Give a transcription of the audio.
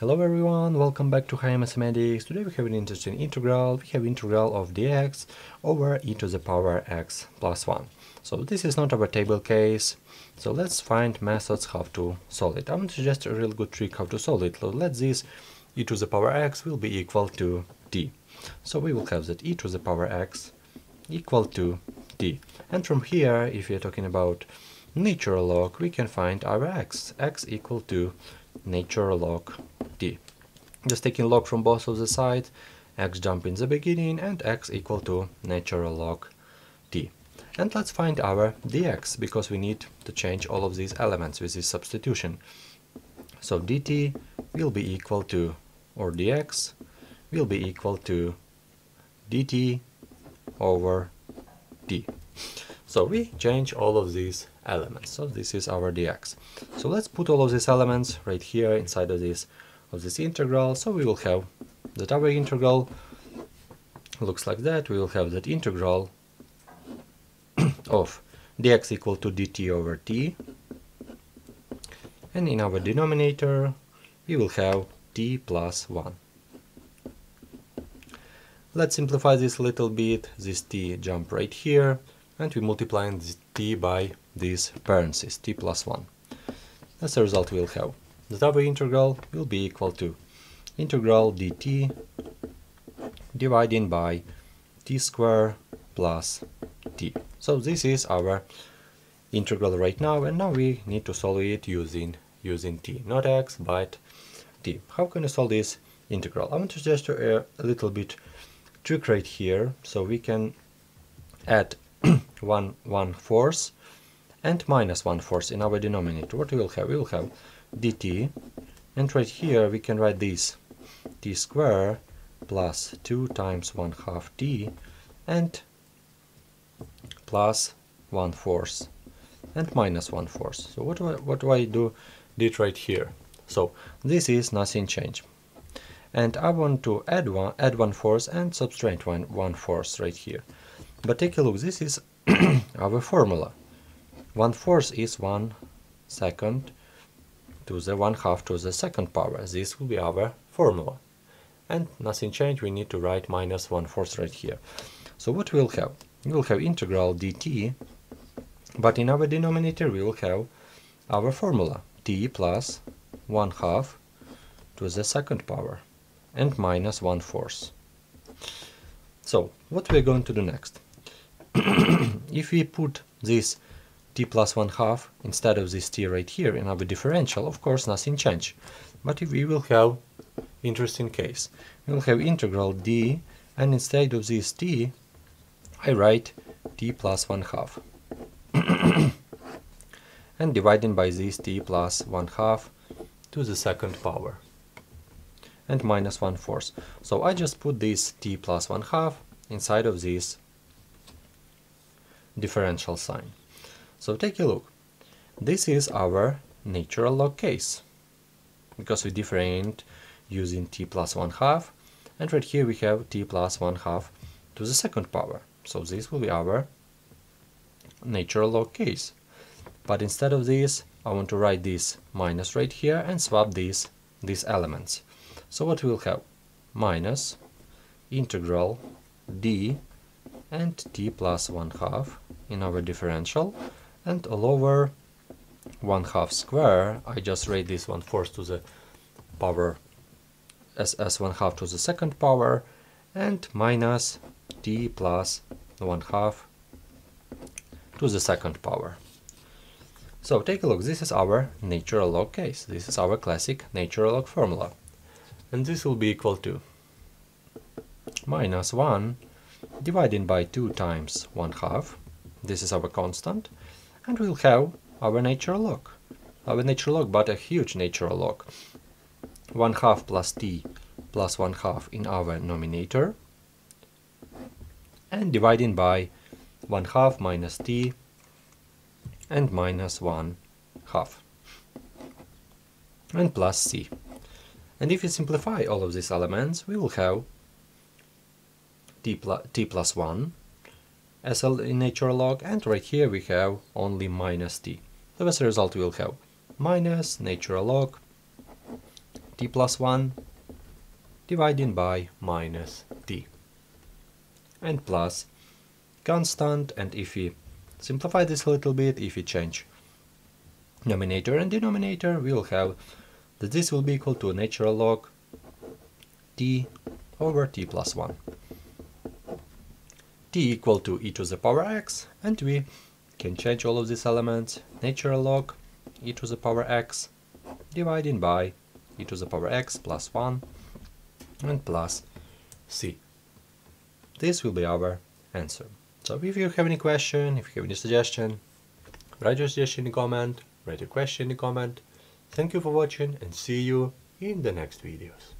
Hello everyone, welcome back to Higher Mathematics. Today we have an interesting integral. We have integral of dx over e to the power x plus 1. So this is not our table case. So let's find methods how to solve it. I'm going to suggest a real good trick how to solve it. So let this e to the power x will be equal to t. So we will have that e to the power x equal to t. And from here, if you're talking about natural log, we can find our x. x equal to natural log t. Just taking log from both of the sides, x jump in the beginning and x equal to natural log t. And let's find our dx, because we need to change all of these elements with this substitution. So dt will be equal to, or dx will be equal to dt over t. So we change all of these elements. So this is our dx. So let's put all of these elements right here inside of this of this integral. So we will have that our integral looks like that. We will have that integral of dx equal to dt over t. And in our denominator, we will have t plus 1. Let's simplify this a little bit. This t jump right here, and we multiply t by these parentheses, t plus 1. As a result, we'll have the double integral will be equal to integral dt dividing by t square plus t. So this is our integral right now and now we need to solve it using using t, not x but t. How can we solve this integral? I want to suggest a, a little bit trick right here so we can add 1 1 fourth and minus 1 fourth in our denominator. What we will have? We will have dt and right here we can write this t square plus 2 times 1 half t and plus 1 fourth and minus 1 fourth. So what do I, what do I do did right here? So this is nothing change. And I want to add one add one fourth and subtract one one fourth right here. But take a look, this is our formula. One fourth is one second to the 1 half to the second power. This will be our formula. And nothing changed, we need to write minus 1 fourth right here. So what we'll have? We'll have integral dt, but in our denominator we will have our formula, t plus 1 half to the second power and minus 1 fourth. So what we're going to do next? if we put this t plus 1 half instead of this t right here in our differential, of course nothing change. But if we will have interesting case. We will have integral d and instead of this t I write t plus 1 half and dividing by this t plus 1 half to the second power and minus 1 fourth. So I just put this t plus 1 half inside of this differential sign. So take a look. This is our natural log case because we differentiate using t plus 1 half and right here we have t plus 1 half to the second power. So this will be our natural log case. But instead of this, I want to write this minus right here and swap these, these elements. So what we'll have? Minus integral d and t plus 1 half in our differential and all over 1 half square I just write this one fourth to the power as, as 1 half to the second power and minus t plus 1 half to the second power. So take a look, this is our natural log case. This is our classic natural log formula. And this will be equal to minus 1 divided by 2 times 1 half. This is our constant and we'll have our natural log. Our natural log, but a huge natural log. 1 half plus t plus 1 half in our nominator and dividing by 1 half minus t and minus 1 half and plus c. And if we simplify all of these elements, we will have t, plus, t plus 1 as a natural log and right here we have only minus t. So as a result we will have minus natural log t plus 1 dividing by minus t. And plus constant and if we simplify this a little bit if we change numerator and denominator we will have that this will be equal to natural log t over t plus 1 t equal to e to the power x and we can change all of these elements natural log e to the power x dividing by e to the power x plus 1 and plus c. This will be our answer. So if you have any question, if you have any suggestion, write your suggestion in the comment, write your question in the comment. Thank you for watching and see you in the next videos.